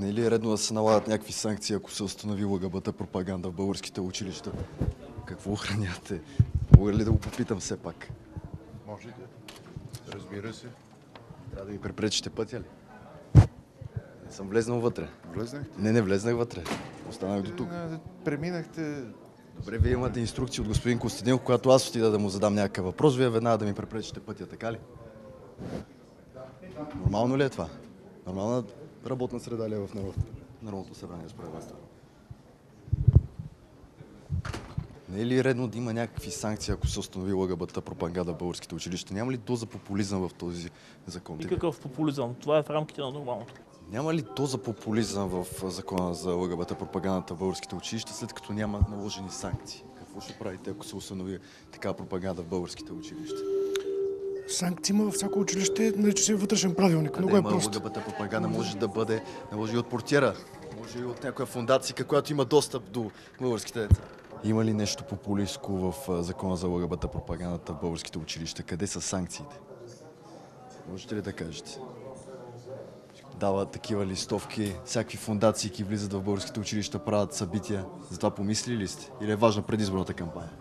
не е ли редно да се налагат някакви санкции, ако се установи ЛГБТ пропаганда в българските училища? Какво охраняте? Мога ли да го попитам все пак? Можете. Разбира се. Трябва да ми препречите пътя ли? Не съм влезнал вътре. Влезнахте. Не, не влезнах вътре. Останах до тук. Е, Преминахте. Добре, вие имате инструкции от господин Костадинов, когато аз отида да му задам някакъв въпрос, вие веднага да ми препречите пътя, така ли? Нормално ли е това? Нормална работна среда ли е в народ... Народното събрание според вас? Не е ли редно да има някакви санкции, ако се установи ЛГБТ пропаганда в българските училища? Няма ли доза популизъм в този закон? Никакъв популизъм. Това е в рамките на нормалното. Няма ли доза популизъм в закона за ЛГБТ пропагандата в българските училища, след като няма наложени санкции? Какво ще правите, ако се установи такава пропаганда в българските училища? Санкции има във всяко училище, нарича се вътрешен правилник. Много да е има просто. ЛГБТ пропаганда може да бъде наложи от портиера, може и от някоя фундация, която има достъп до българските деца. Има ли нещо популистко в закона за ЛГБТ пропагандата в българските училища? Къде са санкциите? Можете ли да кажете? Дава такива листовки, всякакви фундации ки влизат в българските училища, правят събития. За това помислили ли сте? Или е важна предизборната кампания?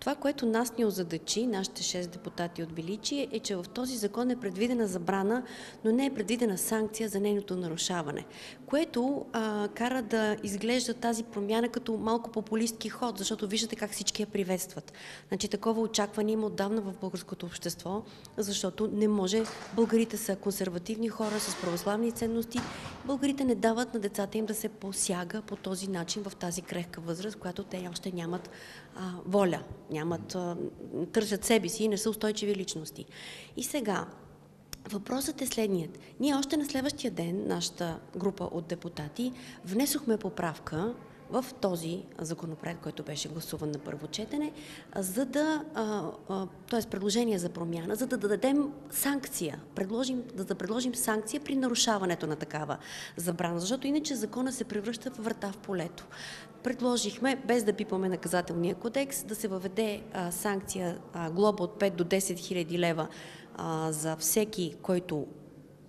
Това, което нас ни озадачи, нашите 6 депутати от Величие, е, че в този закон е предвидена забрана, но не е предвидена санкция за нейното нарушаване, което а, кара да изглежда тази промяна като малко популистки ход, защото виждате как всички я приветстват. Значи такова очакване има отдавна в българското общество, защото не може. Българите са консервативни хора с православни ценности. Българите не дават на децата им да се посяга по този начин в тази крехка възраст, която те още нямат а, воля, нямат, а, търсят себе си и не са устойчиви личности. И сега, Въпросът е следният. Ние още на следващия ден, нашата група от депутати, внесохме поправка в този законопроект, който беше гласуван на първо четене, за да, т.е. предложение за промяна, за да дадем санкция, предложим, да, да предложим санкция при нарушаването на такава забрана, защото иначе закона се превръща в врата в полето. Предложихме, без да пипаме наказателния кодекс, да се въведе а, санкция а, глоба от 5 до 10 хиляди лева а, за всеки, който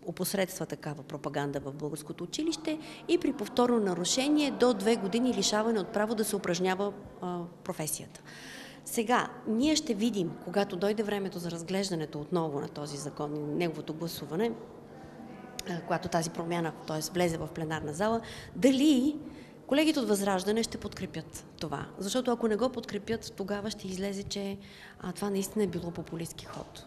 опосредства такава пропаганда в българското училище и при повторно нарушение до две години лишаване от право да се упражнява а, професията. Сега, ние ще видим, когато дойде времето за разглеждането отново на този закон и неговото гласуване, когато тази промяна, т.е. влезе в пленарна зала, дали колегите от Възраждане ще подкрепят това. Защото ако не го подкрепят, тогава ще излезе, че а, това наистина е било популистски ход.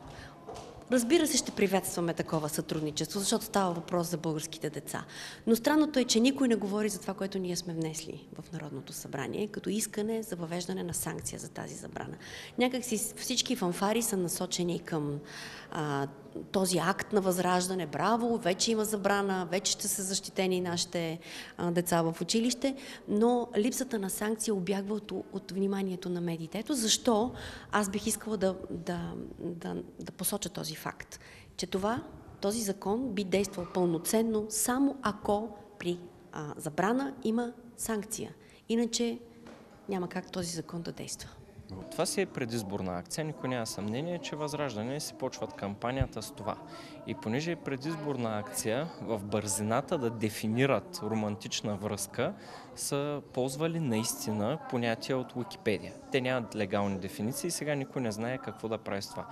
Разбира се, ще приветстваме такова сътрудничество, защото става въпрос за българските деца. Но странното е, че никой не говори за това, което ние сме внесли в Народното събрание, като искане за въвеждане на санкция за тази забрана. Някак си всички фанфари са насочени към а, този акт на възраждане. Браво, вече има забрана, вече ще са защитени нашите а, деца в училище, но липсата на санкция обягва от, от вниманието на медиите. Ето защо аз бих искала да, да, да, да посоча този факт, че това, този закон би действал пълноценно само ако при а, забрана има санкция. Иначе няма как този закон да действа. Това си е предизборна акция. Никой няма съмнение, че Възраждане си почват кампанията с това. И понеже е предизборна акция, в бързината да дефинират романтична връзка, са ползвали наистина понятия от Википедия. Те нямат легални дефиниции и сега никой не знае какво да прави с това.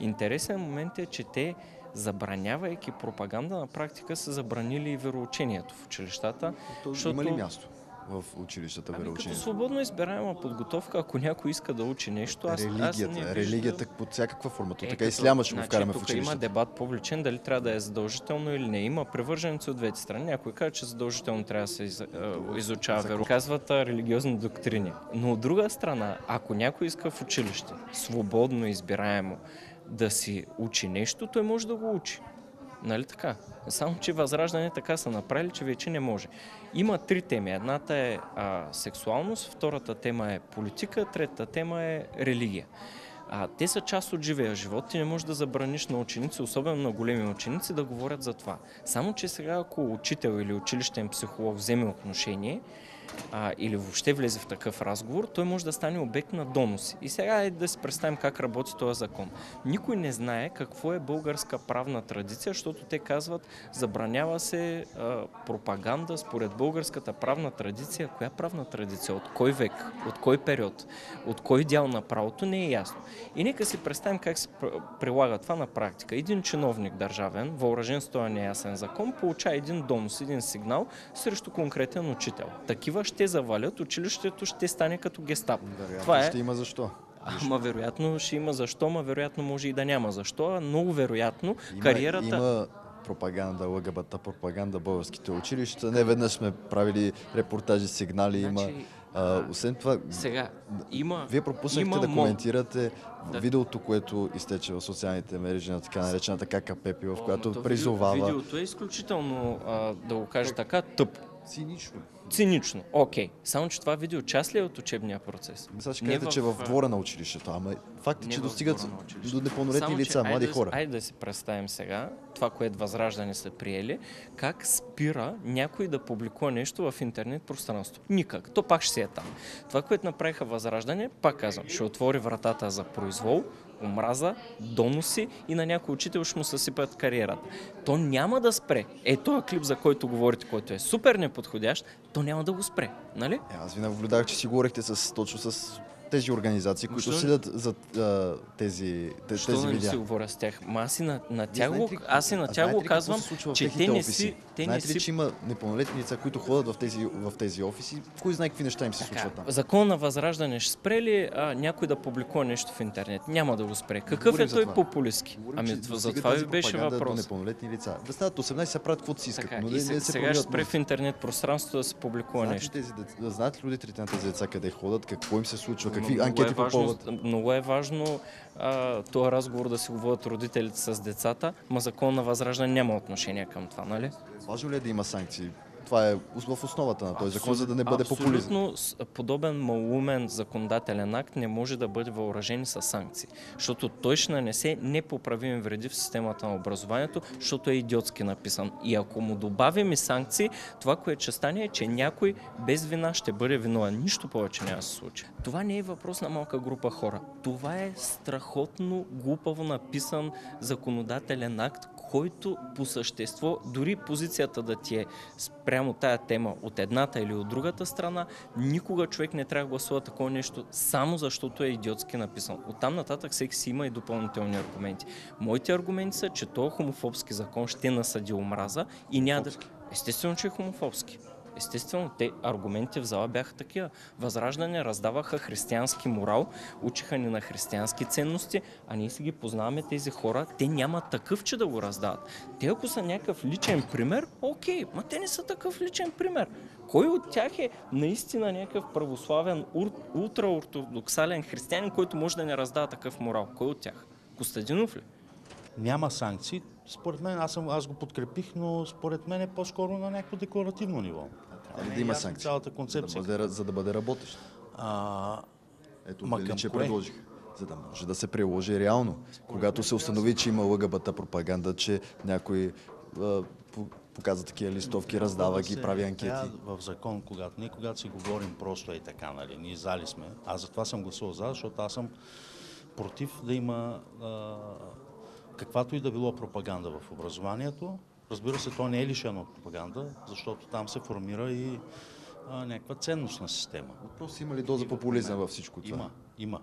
Интересен момент е, че те забранявайки пропаганда, на практика са забранили и вероучението в училищата. То защото- Има ли място в училищата Ами като вероучението? свободно избираема подготовка, ако някой иска да учи нещо, аз, аз не Религията, виждам... религията под всякаква форма. То Е, така като- сляма ще го значи, вкараме в училището. има дебат публичен, дали трябва да е задължително или не. Има привърженици от двете страни. Някой казва, че задължително трябва да се из, а, изучава веро. Казват религиозни доктрини. Но от друга страна, ако някой иска в училище, свободно избираемо, да си учи нещо, той може да го учи. Нали така? Само, че възраждане така са направили, че вече не може. Има три теми. Едната е а, сексуалност, втората тема е политика, третата тема е религия. А, те са част от живия живот. Ти не можеш да забраниш на ученици, особено на големи ученици, да говорят за това. Само, че сега, ако учител или училищен психолог вземе отношение, а, или въобще влезе в такъв разговор, той може да стане обект на доноси. И сега е да си представим как работи този закон. Никой не знае какво е българска правна традиция, защото те казват, забранява се а, пропаганда според българската правна традиция. Коя правна традиция? От кой век? От кой период? От кой дял на правото? Не е ясно. И нека си представим как се пр- прилага това на практика. Един чиновник държавен, въоръжен с този неясен закон, получава един донос, един сигнал срещу конкретен учител. Такива ще завалят, училището ще стане като гестап. Вероятно Това е ще има защо. Ама вероятно ще има защо, ма вероятно може и да няма защо, а много вероятно Има, кариерата... Има пропаганда, ЛГБТ пропаганда българските училища. Не веднъж сме правили репортажи, сигнали, Значи, има... А, освен това, Сега, има... Вие пропуснахте има да коментирате Да. видеото, което изтече в социалните мрежи на така наречената ККП, в която призовава... Видео, видеото е изключително, а, да го кажа така, тъп. Цинично. Цинично. Окей. Само, че това видео част ли е от учебния процес? Сега ще кажете, че в, в двора на училището, ама факт е, че в достигат до непълнолетни Само, лица, млади айде хора. Айде да си представим сега това, което Възраждане са приели, как спира някой да публикува нещо в интернет пространство. Никак. То пак ще си е там. Това, което направиха Възраждане, пак казвам, ще отвори вратата за произвол, омраза, доноси и на някой учител ще му съсипят кариерата. То няма да спре. Е, този клип, за който говорите, който е супер неподходящ, то няма да го спре. Нали? Е, аз ви наблюдах, че си говорихте с, точно с тези организации, които Защо не- седят зад а, тези, те- тези да не видеа. си говоря с тях? Ма аз и на, на тях го, аз и на тях го казвам, се случва в че те не си... Те не знаете ли, си че има непълнолетни лица, които ходят в тези, в тези офиси? Кой знае какви неща им се случват там? Закон на Възраждане ще спре ли а, някой да публикува нещо в интернет? Няма да го спре. Какъв говорим е за той популистски? Говорим, Ами че за това ви беше въпрос. непълнолетни лица. Да стават 18, се правят каквото си искат, но и не, се- не се сега ще спре в интернет пространството да се публикува нещо. знаете ли родителите на тези деца къде ходят, какво им се случва, какви Много анкети е важно? Много е важно а, този разговор да си говорят родителите с децата, ма закон на Възраждане няма отношение към това, нали? Важно ли е да има санкции? Това е в основата на този закон, за да не бъде популизъм. Абсолютно подобен малумен законодателен акт не може да бъде въоръжен с санкции, защото той ще нанесе непоправими вреди в системата на образованието, защото е идиотски написан. И ако му добавим и санкции, това, което ще стане е, че някой без вина ще бъде виновен. Нищо повече няма да се случи. Това не е въпрос на малка група хора. Това е страхотно глупаво написан законодателен акт, който по същество, дори позицията да ти е спрямо тая тема от едната или от другата страна, никога човек не трябва да гласува такова нещо, само защото е идиотски написан. Оттам нататък всеки си има и допълнителни аргументи. Моите аргументи са, че този хомофобски закон ще насъди омраза и няма да... Естествено, че е хомофобски. Естествено, те аргументите в зала бяха такива. Възраждане раздаваха християнски морал, учиха ни на християнски ценности, а ние си ги познаваме тези хора. Те нямат такъв, че да го раздават. Те ако са някакъв личен пример, окей, ма те не са такъв личен пример. Кой от тях е наистина някакъв православен, ур, ултраортодоксален християнин, който може да не раздава такъв морал? Кой от тях? Костадинов ли? Няма санкции. Според мен, аз, съм, аз го подкрепих, но според мен е по-скоро на някакво декларативно ниво. Трябва Не да е има ясна санкции? Цялата За да концепция. бъде, за да бъде работещ. А, Ето, Ма към че кое? предложих. За да може да се приложи реално. Когато се установи, че има ЛГБТ пропаганда, че някой а, по- показва такива листовки, раздава ги, се- прави анкети. В закон, когато, не когато си говорим просто е така, нали, ние зали сме. Аз затова съм гласувал за, защото аз съм против да има а, каквато и да било пропаганда в образованието. Разбира се, то не е лишено от пропаганда, защото там се формира и а, някаква ценностна система. Въпрос има ли доза популизъм във всичко това? Има, има.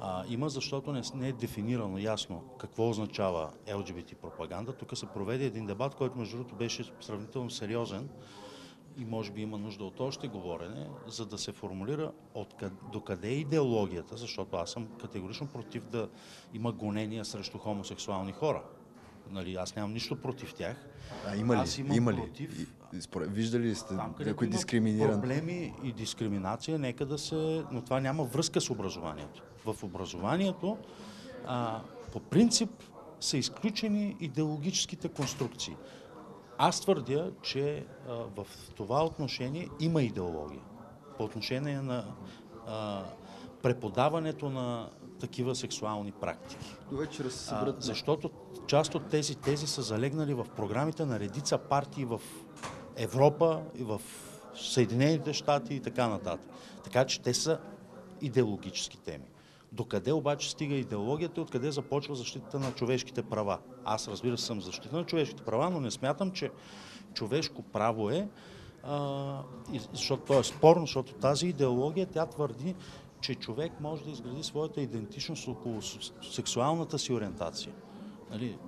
А, има, защото не, не е дефинирано ясно какво означава LGBT пропаганда. Тук се проведе един дебат, който между другото беше сравнително сериозен и може би има нужда от още говорене, за да се формулира от къде, до къде е идеологията, защото аз съм категорично против да има гонения срещу хомосексуални хора. Нали, аз нямам нищо против тях. А има ли? Аз имам има ли? против- виждали ли сте Там, някой дискриминиран? проблеми и дискриминация, нека да се... Но това няма връзка с образованието. В образованието а, по принцип са изключени идеологическите конструкции. Аз твърдя, че а, в това отношение има идеология. По отношение на а, преподаването на такива сексуални практики. До вечера се А, защото част от тези тези са залегнали в програмите на редица партии в Европа и в Съединените щати и така нататък. Така че те са идеологически теми. Докъде обаче стига идеологията и откъде започва защитата на човешките права? Аз разбира се съм защита на човешките права, но не смятам, че човешко право е, а, защото то е спорно, защото тази идеология тя твърди, че човек може да изгради своята идентичност около сексуалната си ориентация. Нали,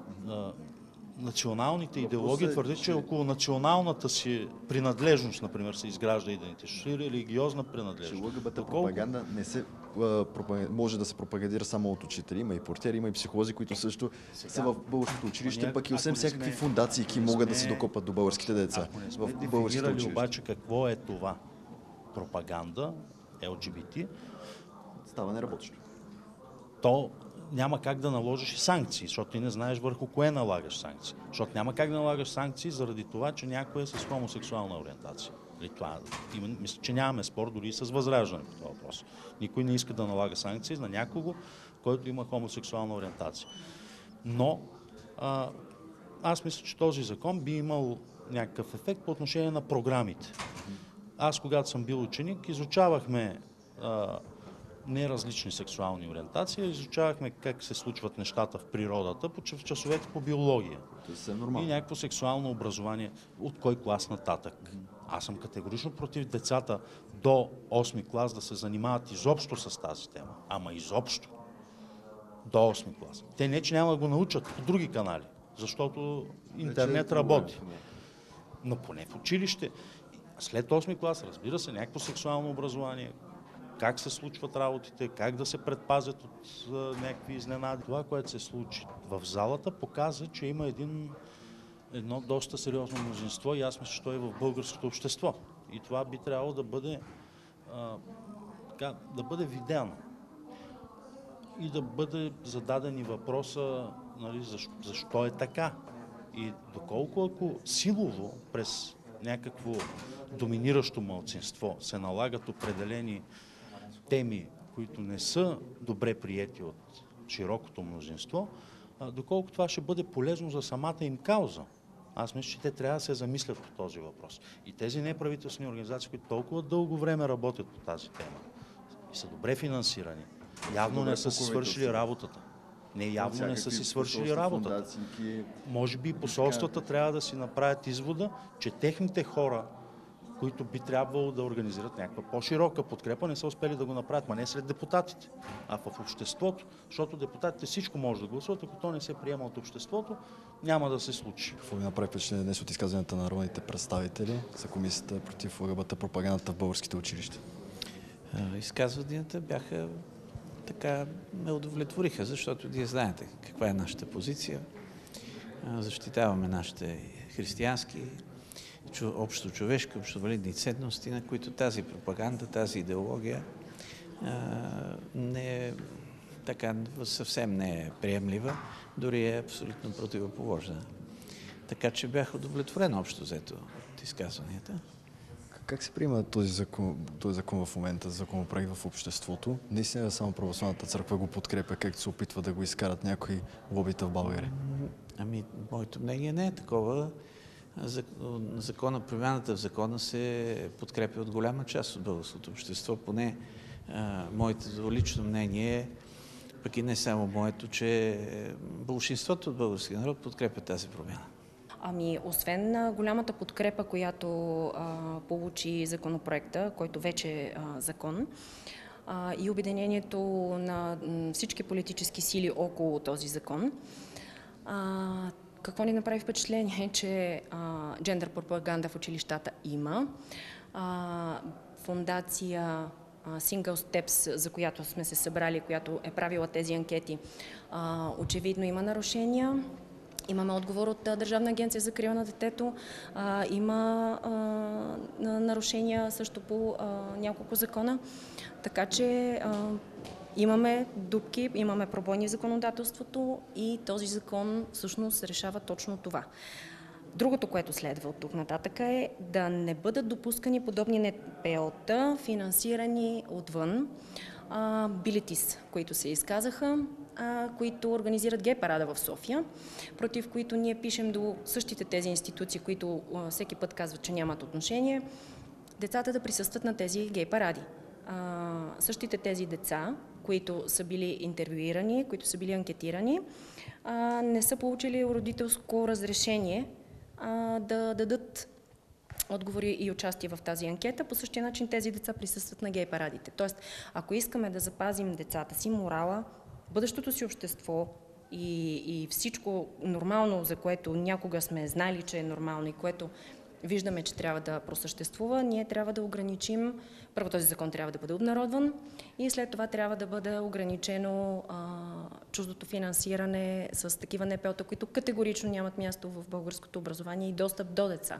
националните идеологии е, твърдят, че че- около националната си принадлежност, например, се изгражда идентичност и религиозна Че принадлежност. ЛГБТ Доколко- пропаганда не се, може да се пропагандира само от учители. Има и портери, има и психолози, които също са в българското училище, Ама пък и освен всякакви сме- фундации не могат да се докопат до българските деца. Ако не сме в българските училища. обаче какво е това пропаганда, LGBT, Става неработещо. то няма как да наложиш и санкции, защото ти не знаеш върху кое налагаш санкции. Защото няма как да налагаш санкции заради това, че някой е с хомосексуална ориентация. Нали, това, мисля, че нямаме спор дори и с възраждане по това въпрос. Никой не иска да налага санкции на някого, който има хомосексуална ориентация. Но а, аз мисля, че този закон би имал някакъв ефект по отношение на програмите. Аз, когато съм бил ученик, изучавахме а, неразлични сексуални ориентации, изучавахме как се случват нещата в природата по часовете по биология. То е съвсем И нормално. някакво сексуално образование от кой клас нататък. Аз съм категорично против децата до 8 клас да се занимават изобщо с тази тема. Ама изобщо. До 8 клас. Те не, че няма да го научат по други канали, защото интернет работи. Но поне в училище. След 8 клас, разбира се, някакво сексуално образование, как се случват работите, как да се предпазят от някакви изненади. Това, което се случи в залата, показва, че има един, едно доста сериозно мнозинство и аз мисля, че то е в българското общество. И това би трябвало да бъде, а, да бъде видяно и да бъде зададен и въпроса нали, защо, защо е така. И доколко ако силово през някакво доминиращо мълцинство се налагат определени теми, които не са добре приети от широкото мнозинство, доколко това ще бъде полезно за самата им кауза. Аз мисля, че те трябва да се замислят по този въпрос. И тези неправителствени организации, които толкова дълго време работят по тази тема и са добре финансирани, явно добре не са си свършили работата. Не, явно не са си свършили работата. Може би посолствата трябва да си направят извода, че техните хора, които би трябвало да организират някаква по-широка подкрепа, не са успели да го направят, ма не сред депутатите, а в обществото, защото депутатите всичко може да гласуват, ако то не се приема от обществото, няма да се случи. Какво ви направи впечатление днес от изказването на народните представители за комисията против ЛГБТ пропагандата в българските училища? Изказванията бяха така ме удовлетвориха, защото вие знаете каква е нашата позиция. Защитаваме нашите християнски, общо човешки, общо валидни ценности, на които тази пропаганда, тази идеология не е така съвсем не е приемлива, дори е абсолютно противоположна. Така че бях удовлетворен общо взето от изказванията. Как се приема този закон, този закон в момента, законопроект в обществото? Наистина само православната църква го подкрепя, както се опитва да го изкарат някои лобита в България. Ами, моето мнение не е такова. Зак- Закона, промяната в закона се подкрепя от голяма част от българското общество. Поне а, моето лично мнение е, пък и не само моето, че большинството от българския народ подкрепя тази промяна. Ами, освен голямата подкрепа, която а, получи законопроекта, който вече е закон, а, и обединението на всички политически сили около този закон, а, какво ни направи впечатление, че а, джендър пропаганда в училищата има. А, фундация Single Steps, за която сме се събрали, която е правила тези анкети, а, очевидно има нарушения. Имаме отговор от Държавна агенция за закрила на детето. А, има а, на- нарушения също по а, няколко закона. Така че а, имаме дупки, имаме пробойни в законодателството и този закон всъщност решава точно това. Другото, което следва от тук нататък е да не бъдат допускани подобни НПО-та, финансирани отвън. Билетис, които се изказаха, а, които организират гей парада в София, против които ние пишем до същите тези институции, които а, всеки път казват, че нямат отношение, децата да присъстват на тези гей паради. Същите тези деца, които са били интервюирани, които са били анкетирани, не са получили родителско разрешение да дадат отговори и участие в тази анкета. По същия начин тези деца присъстват на гей парадите. Тоест, ако искаме да запазим децата си, морала, бъдещото си общество и, и всичко нормално, за което някога сме знали, че е нормално и което виждаме, че трябва да просъществува, ние трябва да ограничим, първо този закон трябва да бъде обнародван и след това трябва да бъде ограничено а, чуждото финансиране с такива НПО-та, които категорично нямат място в българското образование и достъп до деца.